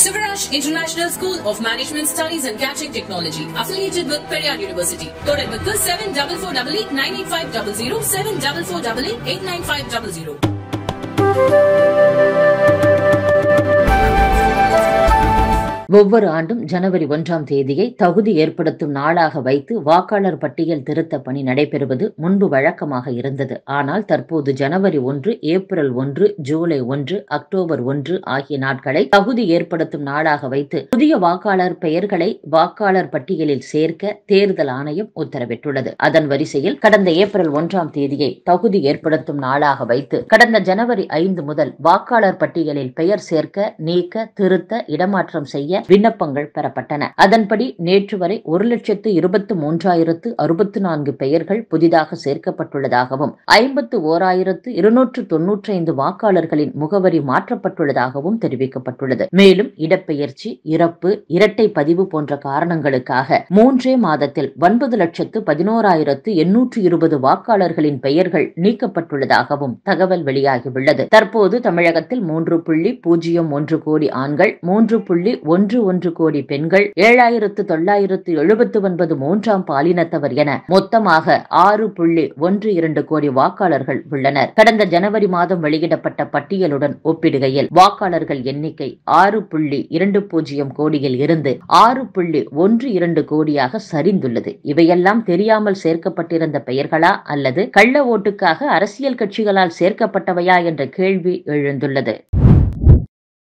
Sivaraj International School of Management Studies and Catching Technology, affiliated with Periyar University. Kodadbukku 7448 98500 7448 89500. ஒவ்வொரு ஆண்டும் ஜனவரி ஒன்றாம் தேதியை தகுதி ஏற்படுத்தும் நாளாக வைத்து வாக்காளர் பட்டியல் திருத்த பணி நடைபெறுவது முன்பு வழக்கமாக இருந்தது. ஆனால் தற்போது ஜனவரி ஒன்று ஏப்ரல் ஒன்று ஜூலை ஒன்று அக்டோபர் ஒன்று ஆகிய நாட்களை தகுதி ஏற்படுத்தும் நாளாக வைத்து புதிய வாக்காளர் பெயர்களை வாக்காளர் பட்டியலில் சேர்க்க தேர்தல் ஆணையம் உத்தரவிட்டுள்ளது. அதன் வரிசையில் கடந்த ஏப்ரல் ஒன்றாம் தேதியை தகுதி ஏற்படுத்தும் நாளாக வைத்து கடந்த ஜனவரி ஐந்து முதல் வாக்காளர் பட்டியலில் பெயர் சேர்க்க நீக்க திருத்த இடமாற்றம் செய்ய விண்ணப்பங்கள் பெறப்பட்டன. அதன்படி நேற்று வரை ஒரு லட்சத்து இருபத்து மூன்றாயிரத்து அறுபத்து நான்கு பெயர்கள் புதிதாக சேர்க்கப்பட்டுள்ளதாகவும் ஐம்பத்து ஓராயிரத்து இருநூற்று தொன்னூற்றி ஐந்து வாக்காளர்களின் முகவரி மாற்றப்பட்டுள்ளதாகவும் தெரிவிக்கப்பட்டுள்ளது. மேலும் இடப்பெயர்ச்சி இறப்பு இரட்டை பதிவு போன்ற காரணங்களுக்காக மூன்றே மாதத்தில் ஒன்பது லட்சத்து பதினோராயிரத்து எண்ணூற்று இருபது வாக்காளர்களின் பெயர்கள் நீக்கப்பட்டுள்ளதாகவும் தகவல் வெளியாகியுள்ளது. தற்போது தமிழகத்தில் மூன்று புள்ளி பூஜ்ஜியம் ஒன்று கோடி ஆண்கள் மூன்று புள்ளி ஒன்று ஒன்று ஒன்று கோடி பெண்கள் ஏழாயிரத்து தொள்ளாயிரத்து எழுபத்து ஒன்பது மூன்றாம் பாலினத்தவர் என மொத்தமாக ஆறு புள்ளி ஒன்று இரண்டு கோடி வாக்காளர்கள் உள்ளனர். கடந்த ஜனவரி மாதம் வெளியிடப்பட்ட பட்டியலுடன் ஒப்பிடுகையில் வாக்காளர்கள் எண்ணிக்கை ஆறு புள்ளி இரண்டு பூஜ்ஜியம் கோடியில் இருந்து ஆறு புள்ளி ஒன்று இரண்டு கோடியாக சரிந்துள்ளது. இவையெல்லாம் தெரியாமல் சேர்க்கப்பட்டிருந்த பெயர்களா அல்லது கள்ள ஓட்டுக்காக அரசியல் கட்சிகளால் சேர்க்கப்பட்டவையா என்ற கேள்வி எழுந்துள்ளது.